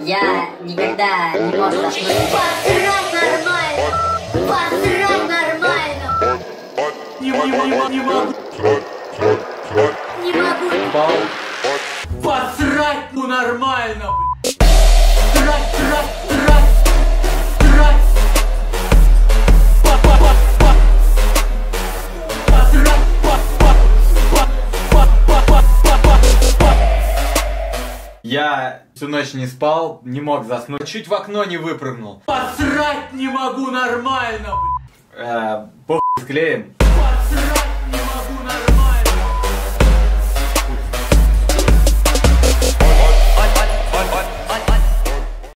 никогда не мог заснуть. Посрать нормально! Посрать нормально! Не могу, не могу, не могу. Посрать, ну нормально, блядь. Я всю ночь не спал, не мог заснуть, чуть в окно не выпрыгнул. Посрать не могу нормально, блядь. Э, похуй склеим.